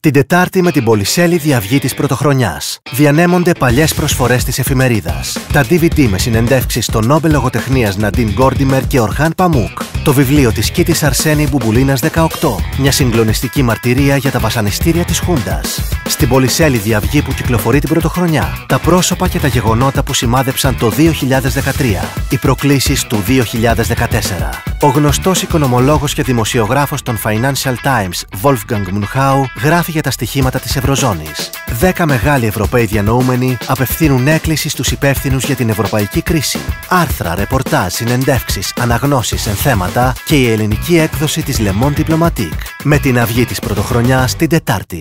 Την Τετάρτη με την πολυσέλιδη αυγή της Πρωτοχρονιάς διανέμονται παλιές προσφορές της εφημερίδας. Τα DVD με συνεντεύξεις στο Νόμπελ Λογοτεχνίας Ναντίν Γκόρντιμερ και Ορχάν Παμούκ. Το βιβλίο της Κίτης Αρσένη Μπουμπουλίνας 18. Μια συγκλονιστική μαρτυρία για τα βασανιστήρια της Χούντας. Στην πολυσέλιδη αυγή που κυκλοφορεί την Πρωτοχρονιά. Τα πρόσωπα και τα γεγονότα που σημάδεψαν το 2013. Οι προκλήσεις του 2014. Ο γνωστός οικονομολόγος και δημοσιογράφος των Financial Times, Wolfgang Munchau, γράφει για τα στοιχήματα της Ευρωζώνης. Δέκα μεγάλοι Ευρωπαίοι διανοούμενοι απευθύνουν έκκληση στους υπεύθυνους για την ευρωπαϊκή κρίση. Άρθρα, ρεπορτάζ, συνεντεύξεις, αναγνώσεις, ενθέματα και η ελληνική έκδοση της Le Monde Diplomatique. Με την αυγή της πρωτοχρονιάς την Τετάρτη.